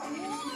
โอ้